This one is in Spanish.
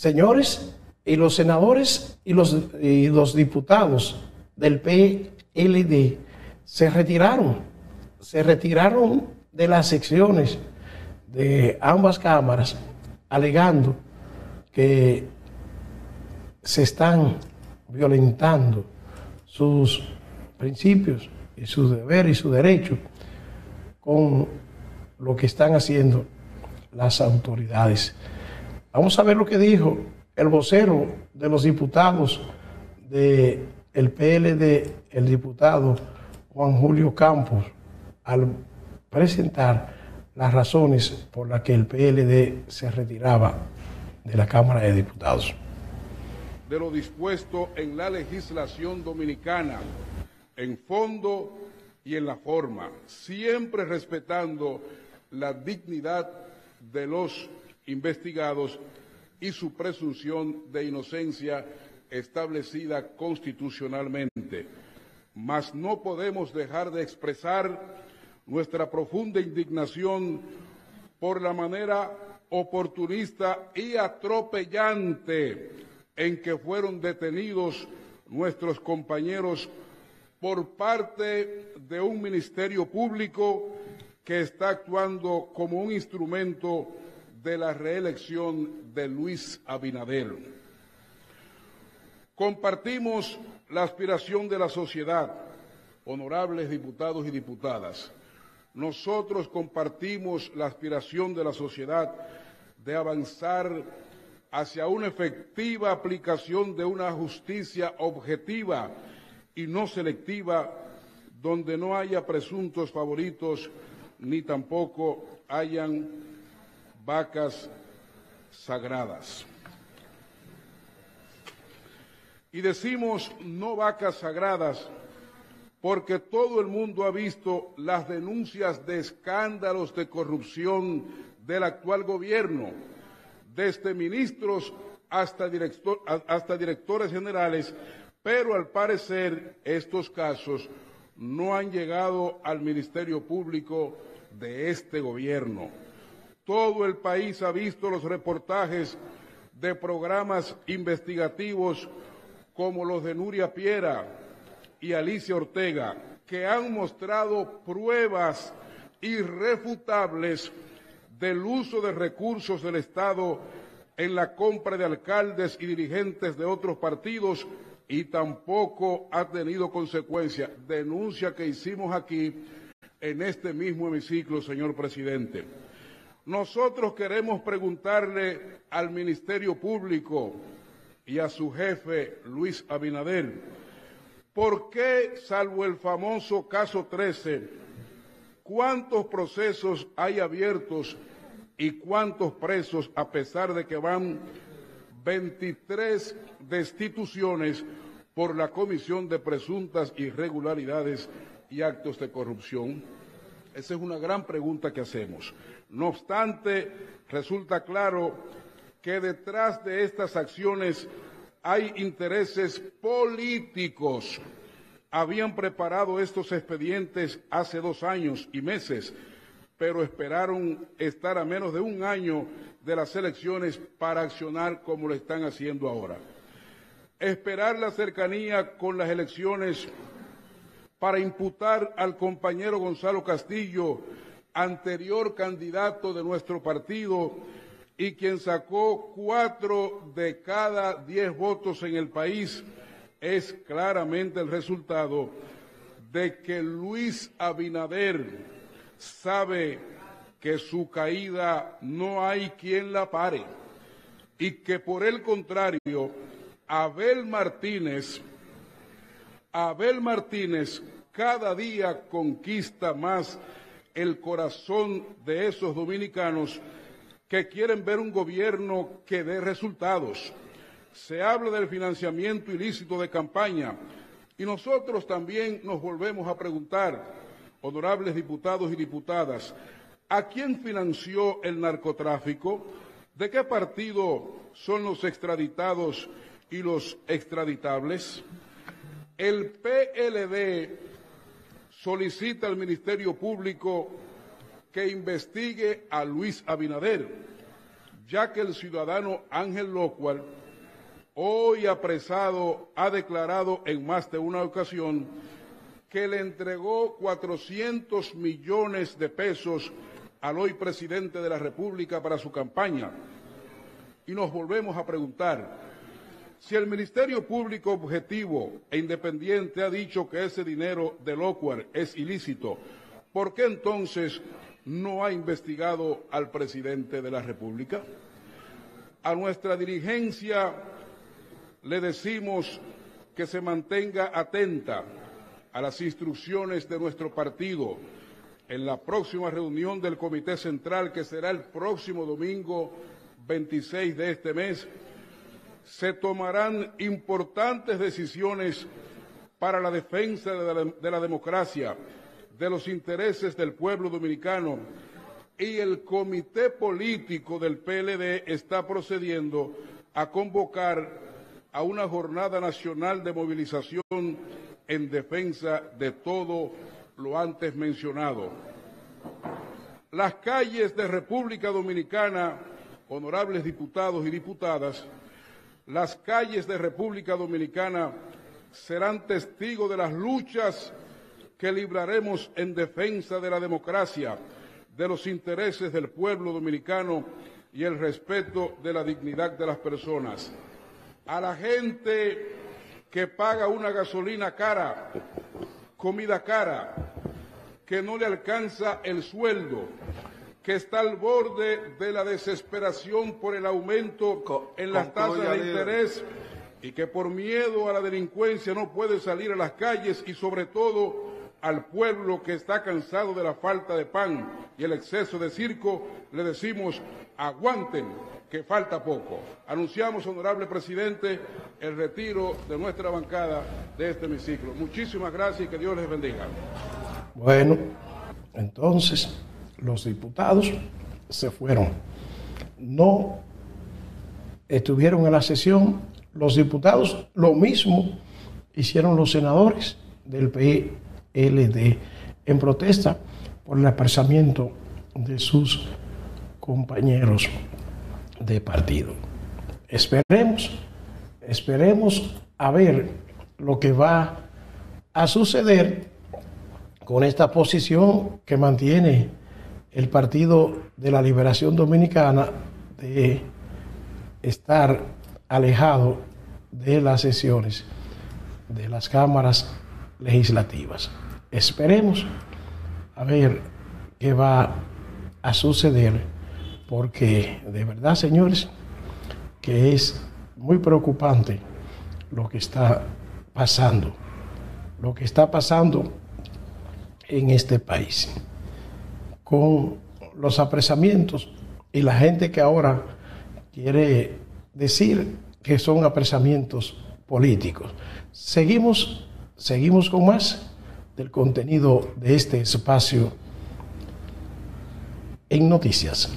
señores, y los senadores y los, y los diputados del PLD se retiraron, se retiraron de las secciones de ambas cámaras alegando que se están violentando sus principios y sus deberes y sus derechos con lo que están haciendo las autoridades. Vamos a ver lo que dijo el vocero de los diputados del el PLD, el diputado Juan Julio Campos, al presentar las razones por las que el PLD se retiraba de la Cámara de Diputados. De lo dispuesto en la legislación dominicana, en fondo y en la forma, siempre respetando la dignidad de los investigados y su presunción de inocencia establecida constitucionalmente. Mas no podemos dejar de expresar nuestra profunda indignación por la manera oportunista y atropellante en que fueron detenidos nuestros compañeros por parte de un ministerio público que está actuando como un instrumento de la reelección de Luis Abinader. Compartimos la aspiración de la sociedad, honorables diputados y diputadas, nosotros compartimos la aspiración de la sociedad de avanzar hacia una efectiva aplicación de una justicia objetiva y no selectiva, donde no haya presuntos favoritos ni tampoco hayan vacas sagradas. Y decimos no vacas sagradas porque todo el mundo ha visto las denuncias de escándalos de corrupción del actual gobierno, desde ministros hasta, hasta directores generales, pero al parecer estos casos no han llegado al Ministerio Público de este gobierno. Todo el país ha visto los reportajes de programas investigativos como los de Nuria Piera, y Alicia Ortega, que han mostrado pruebas irrefutables del uso de recursos del Estado en la compra de alcaldes y dirigentes de otros partidos y tampoco ha tenido consecuencia. Denuncia que hicimos aquí en este mismo hemiciclo, señor presidente. Nosotros queremos preguntarle al Ministerio Público y a su jefe, Luis Abinader, ¿Por qué, salvo el famoso caso 13, cuántos procesos hay abiertos y cuántos presos, a pesar de que van 23 destituciones por la comisión de presuntas irregularidades y actos de corrupción? Esa es una gran pregunta que hacemos. No obstante, resulta claro que detrás de estas acciones hay intereses políticos. Habían preparado estos expedientes hace dos años y meses, pero esperaron estar a menos de un año de las elecciones para accionar como lo están haciendo ahora. Esperar la cercanía con las elecciones para imputar al compañero Gonzalo Castillo, anterior candidato de nuestro partido, y quien sacó cuatro de cada diez votos en el país es claramente el resultado de que Luis Abinader sabe que su caída no hay quien la pare y que por el contrario, Abel Martínez, Abel Martínez cada día conquista más el corazón de esos dominicanos que quieren ver un gobierno que dé resultados. Se habla del financiamiento ilícito de campaña y nosotros también nos volvemos a preguntar, honorables diputados y diputadas, ¿a quién financió el narcotráfico? ¿De qué partido son los extraditados y los extraditables? El PLD solicita al Ministerio Público que investigue a Luis Abinader. ya que el ciudadano Ángel Locual, hoy apresado, ha declarado en más de una ocasión que le entregó 400 millones de pesos al hoy presidente de la República para su campaña. Y nos volvemos a preguntar, si el Ministerio Público objetivo e independiente ha dicho que ese dinero de Locuar es ilícito, ¿por qué entonces no ha investigado al presidente de la República? A nuestra dirigencia le decimos que se mantenga atenta a las instrucciones de nuestro partido en la próxima reunión del Comité Central, que será el próximo domingo 26 de este mes, se tomarán importantes decisiones para la defensa de la, de la, democracia, de los intereses del pueblo dominicano y el comité político del PLD está procediendo a convocar a una jornada nacional de movilización en defensa de todo lo antes mencionado. Las calles de República Dominicana, honorables diputados y diputadas, las calles de República Dominicana serán testigos de las luchas que libraremos en defensa de la democracia, de los intereses del pueblo dominicano y el respeto de la dignidad de las personas. A la gente que paga una gasolina cara, comida cara, que no le alcanza el sueldo, que está al borde de la desesperación por el aumento en las tasas de interés y que por miedo a la delincuencia no puede salir a las calles y sobre todo al pueblo que está cansado de la falta de pan y el exceso de circo, le decimos aguanten, que falta poco. Anunciamos, honorable presidente, el retiro de nuestra bancada de este hemiciclo. Muchísimas gracias y que Dios les bendiga. Bueno, entonces los diputados se fueron. No estuvieron en la sesión los diputados, lo mismo hicieron los senadores del PLD en protesta por el apresamiento de sus compañeros de partido. Esperemos, esperemos a ver lo que va a suceder con esta posición que mantiene el Partido de la Liberación Dominicana de estar alejado de las sesiones de las cámaras legislativas. Esperemos a ver qué va a suceder, porque de verdad, señores, que es muy preocupante lo que está pasando, lo que está pasando en este país, con los apresamientos y la gente que ahora quiere decir que son apresamientos políticos. Seguimos, seguimos con más del contenido de este espacio en noticias.